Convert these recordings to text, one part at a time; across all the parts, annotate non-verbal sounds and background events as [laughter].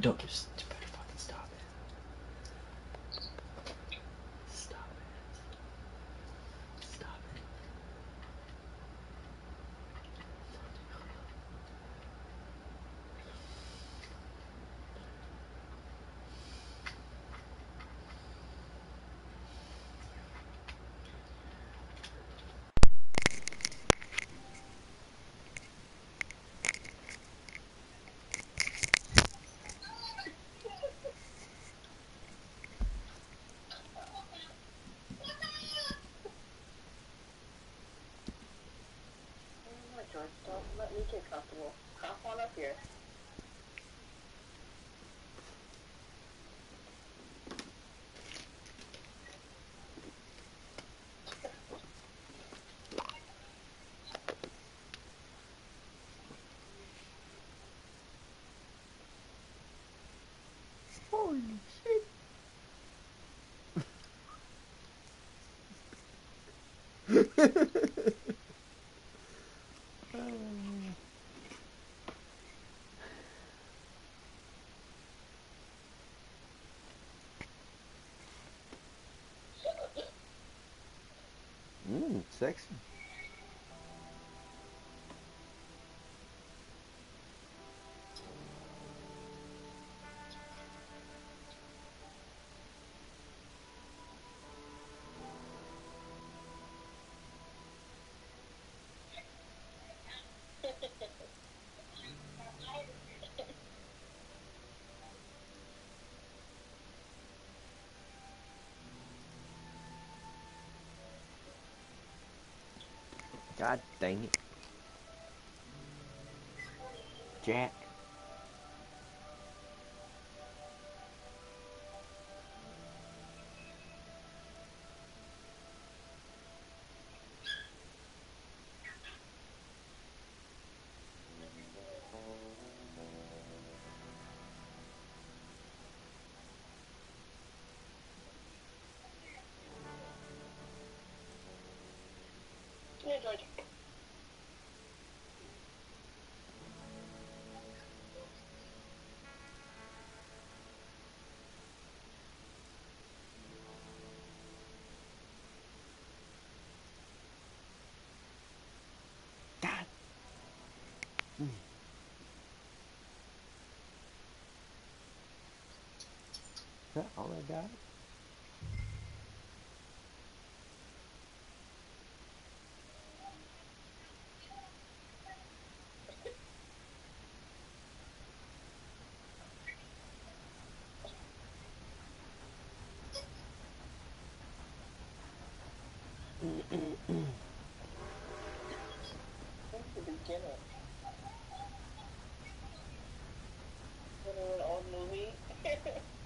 Don't just you better fucking stop it. Stop it. Stop it. Oh my George, don't let me get comfortable. Hop on up here. Holy shit. [laughs] sexy. God dang it. Jack. That all I got? Ha, ha, ha.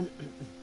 Mm-hmm. [laughs]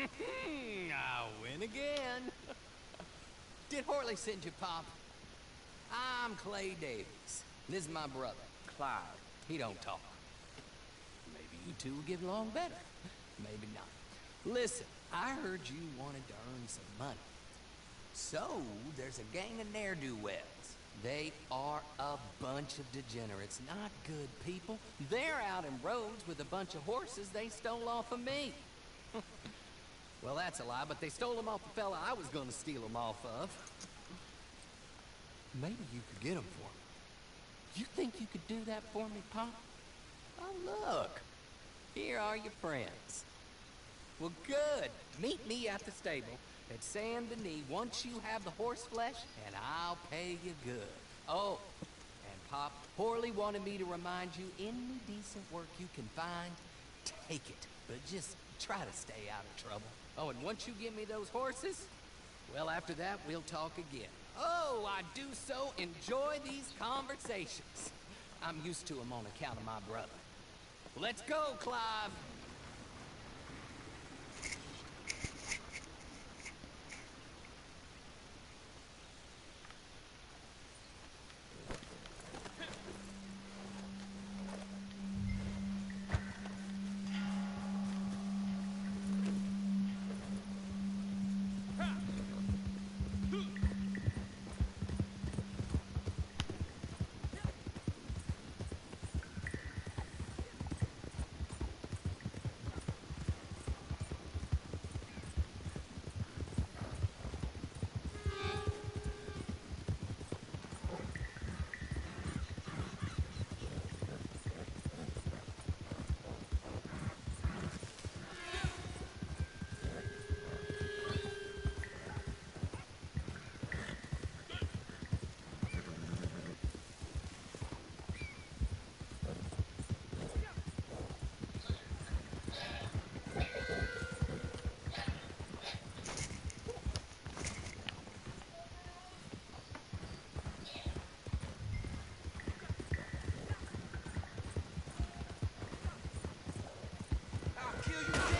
Hmm, win again. Did Horley send you, Pop? I'm Clay Davies. This is my brother, Clive. He don't talk. Maybe you two will get along better. Maybe not. Listen, I heard you wanted to earn some money. So, there's a gang of ne'er-do-wells. They are a bunch of degenerates, not good people. They're out in roads with a bunch of horses they stole off of me. [laughs] well, that's a lie, but they stole them off the fella I was gonna steal them off of. Maybe you could get them for me. You think you could do that for me, Pop? Oh, look. Here are your friends. Well, good. Meet me at the stable at Saint Denis once you have the horse flesh, and I'll pay you good. Oh, and Pop, Horley wanted me to remind you any decent work you can find, take it. But just try to stay out of trouble. Oh, and once you give me those horses, well, after that, we'll talk again. Oh, I do so enjoy these conversations. I'm used to them on account of my brother. Let's go, Clive. I'll kill you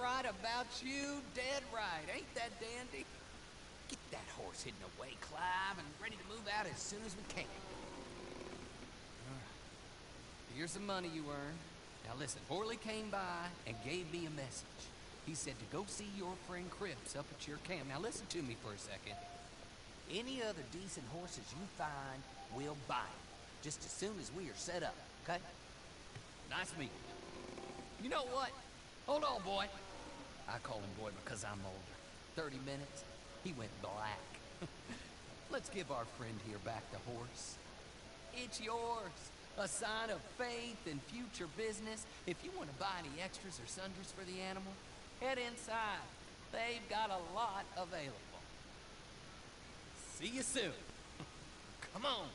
right about you, dead right. Ain't that dandy? Get that horse hidden away, Clive, and ready to move out as soon as we can. Here's the money you earned. Now listen, Horley came by and gave me a message. He said to go see your friend Cripps up at your camp. Now listen to me for a second. Any other decent horses you find, we'll buy 'em. Just as soon as we are set up, okay? Nice meeting you. You know what? Hold on, boy. I call him boy because I'm older. Thirty minutes, he went black. [laughs] Let's give our friend here back the horse. It's yours. A sign of faith and future business. If you want to buy any extras or sundries for the animal, head inside. They've got a lot available. See you soon. [laughs] Come on,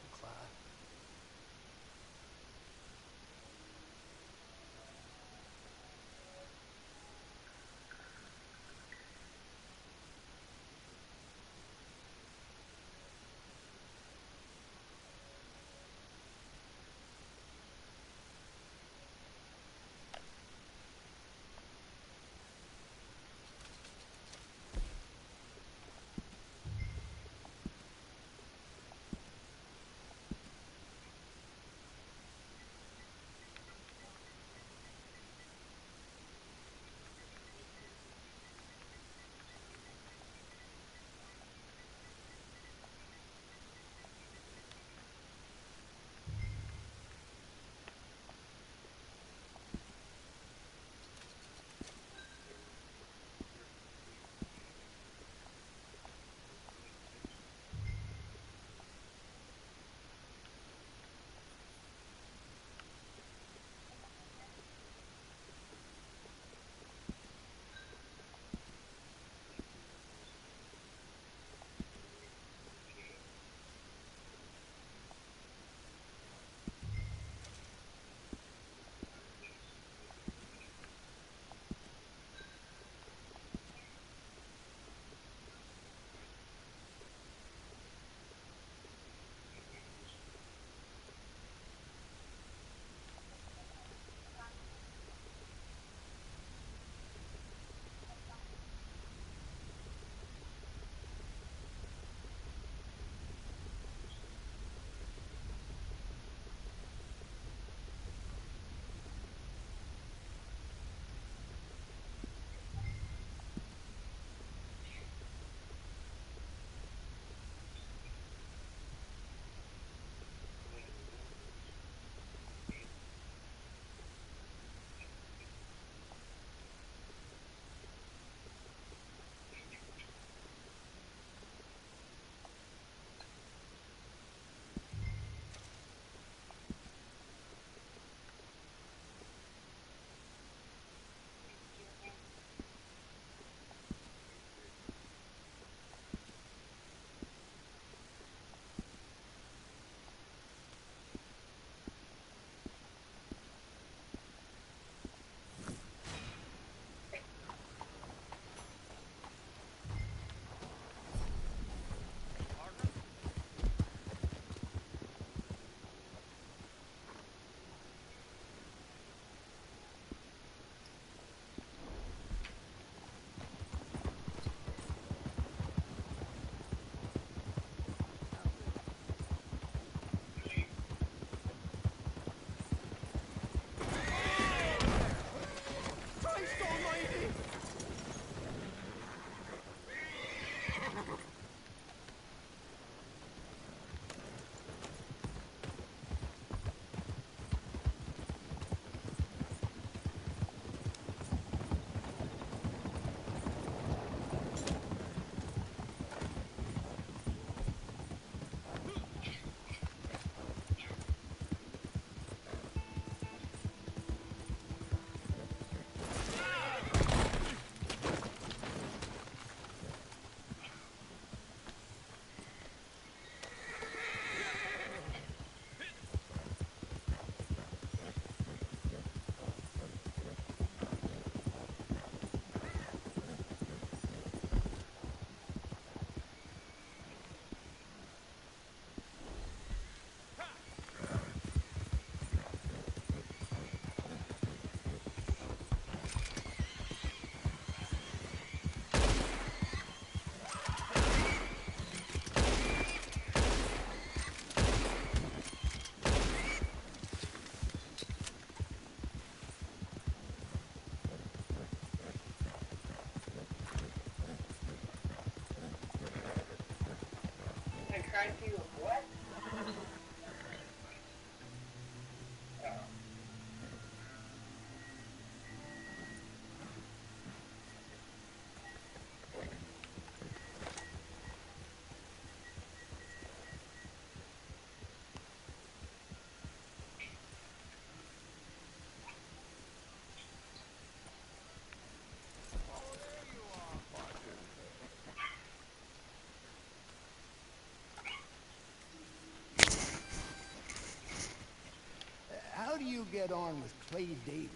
on with Clay Davies?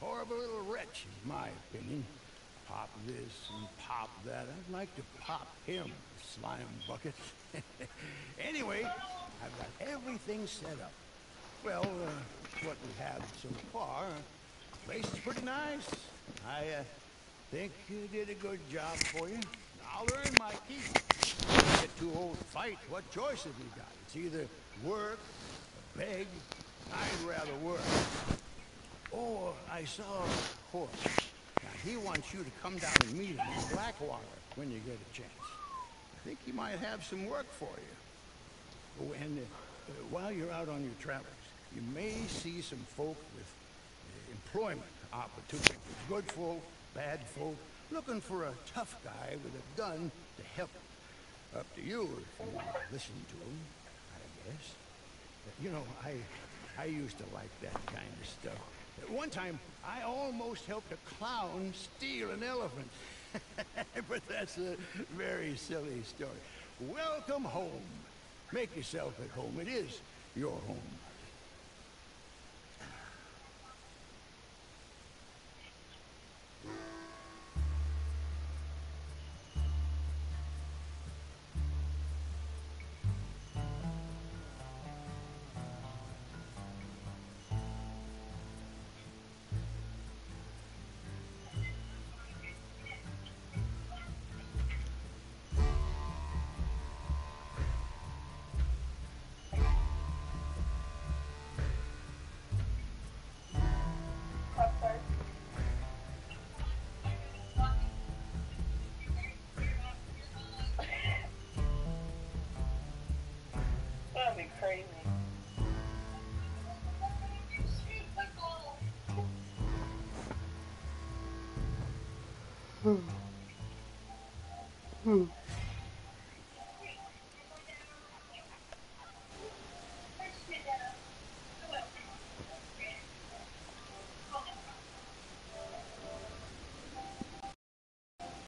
Horrible little wretch, in my opinion. Pop this and pop that. I'd like to pop him, slime bucket. [laughs] anyway, I've got everything set up. Well, uh, what we have so far, place is pretty nice. I uh, think you did a good job for you. I'll earn my keep. Get too old to fight. What choice have you got? It's either work or beg. I'd rather work. Or I saw a horse. Now, he wants you to come down and meet him in Blackwater when you get a chance. I think he might have some work for you. Oh, and uh, uh, while you're out on your travels, you may see some folk with uh, employment opportunities. Good folk, bad folk, looking for a tough guy with a gun to help. Up to you if you listen to him, I guess. You know, I I used to like that kind of stuff. One time, I almost helped a clown steal an elephant. [laughs] but that's a very silly story. Welcome home. Make yourself at home. It is your home.